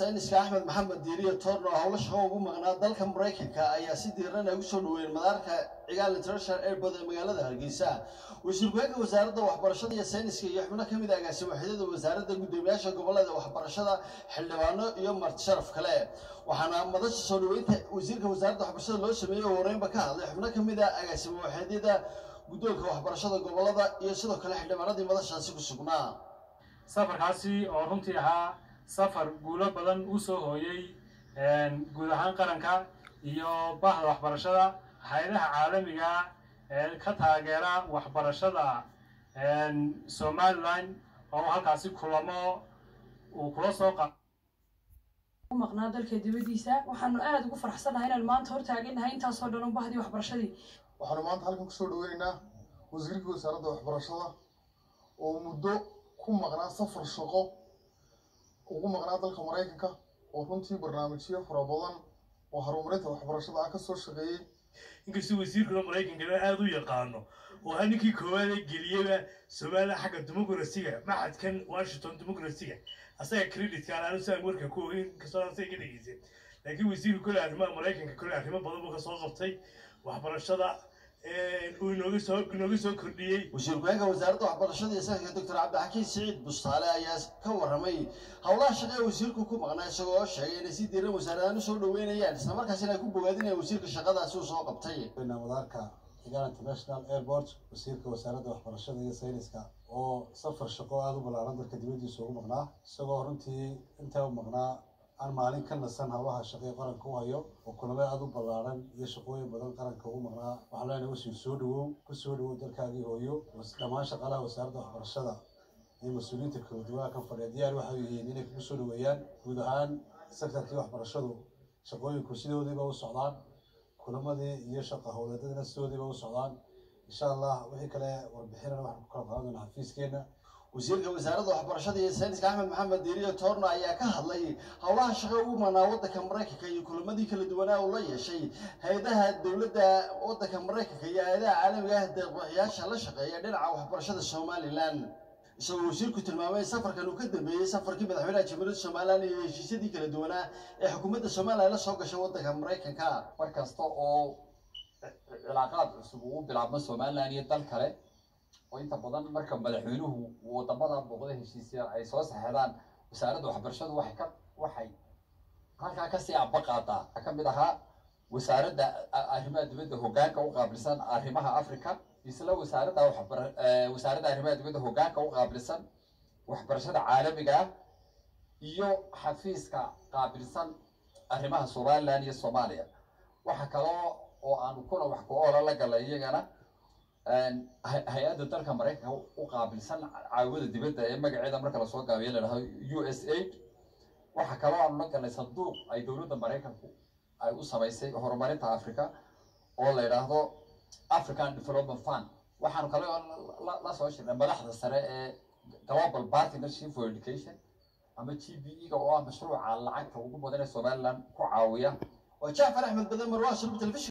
sayniska axmed maxamed diiriyo toorno oo howlo shaqo ugu maqnaa dalka maraykanka ayaa si diiran ay ugu soo dhaweeyeen madaarka cigaal international airport ee magaalada hargeysa. Wasiir ku-xigeenka wasaaradda waxbarashada iyo sayniska iyo xubno ka mid ah agaasimo waxyadada wasaaradda guddoomiyaasha gobollada waxbarashada xildhibaano iyo marti sharaf kale. Waxaana madasha soo dhaweynta wasiirka wasaaradda waxbarashada loo sameeyey oo horeynba ka hadlay xubno ka mid ah agaasimo waxyadada guddoonka waxbarashada gobollada iyo sidoo kale xildhibaanadii madashaasi ku sugnaa. Safarkaasi oo runtii ahaa safar guulo badan u soo hooyey guud ahaan qaranka iyo bahda waxbarashada hay'adaha caalamiga ee ka taageera waxbarashada somalilan oo halkaasi kulamo uu kula soo qa maqnaa dalka dibadiisa waxaanu aada ugu faraxsanahay inaan maanta hortaaganahay intaasoo dhan u bahdii waxbarashadii. Waxaanu maanta halkan ku soo dhaweynaynaa wasiirka wasaaradda waxbarashada oo muddo ku maqnaa safar shaqo ugu maqnaa dalka maraykanka oo runtii barnaamijyo fara badan oo horumarinta waxbarashada ah ka soo shaqeeyey. Inkastoo wasiirkuna maraykankana aada u yaqaano oo ha ninkii koowaad ee geliyaba somalilan xagga dimuqrasiga maxadkan washington dimuqrasiga asaga creditkaan aanu saan warka ku ogeyn inkastoo aan saga dhegeysan laakiin wasiirka kole arrimaha maraykanka kole arrimo badan buu ka soo qabtay. Waxbarashada uu soo kordhiyey. Wasiir ku-xigeenka wasaaradda waxbarashada iyo saxinka doctor cabdixakiin siciid bustaale ayaa ka warramay howlaha shaqe ee wasiirku ku maqnaa isagoo sheegay inay si diiran wasaaradahan u soo dhaweynayaan islamarkaasina ay ku bogaadinayaan wasiirka shaqadaasi uu soo qabtay. Madaarka cigaal international airport wasiirka wasaaradda waxbarashada iyo sayniska oo safar shaqo aada u ballaaran dalka dibaddiisa ugu maqnaa isagoo runtii intaa u maqnaa aan maalin ka nasan howlaha shaqee qaranka u hayo oo kulamo aada u ballaaran iyo shaqooyin badan qaranka ugu maqnaa waxaan leenahay wasiir soo dhawow ku soo dhawow dalkaagii hooyo dhammaan shaqaalaha wasaaradda waxbarashada iyo mas'uuliyiinta kala duwanaha kan fadhiya diyaar waxay yihiin inay kugu soo dhaweeyaan guud ahaan sektarkii waxbarashadu shaqooyinku sidoodiiba u socdaan kulamadii iyo shaqa howleedadina sidoodiiba u socdaan insha allah wixii kale warbixinana waxaan ku kala qaadan doonaa xafiiskeena wasiirka wasaaradda waxbarashada sayniska axmed maxamed diiriyo toorno ayaa ka hadlay howlaha shaqo ugu maqnaa waddanka maraykanka iyo kulamadii kala duwanaa uu la yeeshay hay'adaha dowladda waddanka maraykanka iyo hay'adaha caalamiga ah deeqbixiyaasha la shaqeeya dhinaca waxbarashada somalilan. Isagoo wasiirku tilmaamay safarkan uu ka dambeeyey safarkii madaxweynaha jamhuuriyadda somalilan iyo heshiisyadii kala duwanaa ee xukuumadda somalilan la soo gashay waddanka maraykanka mar kasta oo cilaaqaad cusub uu bilaabmo somalilan iyo dal kale oo inta badan marka madaxweynuhu waddamada booqda heshiisya ay soo saxeedaan. Wasaaradda waxbarashadu waxay ka waxay halkaa ka sii aba waxaa ka mid ahaa wasaaradda arrimaha dibadda hoggaanka u qaabilsan arrimaha africa isla wasaaradda waxbar wasaaradda arrimaha dibadda hoggaanka u qaabilsan waxbarashada caalamiga ah iyo xafiiska qaabilsan arrimaha somaliland iyo soomaaliya. Waxa kaloo oo aanu kuna wax ku oola la galay iyagana hay'adda dalka maraykanka u qaabilsan caawada dibadda ee magaceeda marka la soo gaabiyo la dhahdo u s aid waxaa kaloo aanu la galnay sanduuq ay dowladda maraykanku ay u samaysay horumarinta africa oo la yidhaahdo african development fund. Waxaanu kaloo la soo shirnay madaxda sare ee global partnership for education ama g b e ga oo ah mashruuca lacagta ugu badan ee somaliland ku caawiya. Waa jacfar axmed badan marwaa shurub telefishin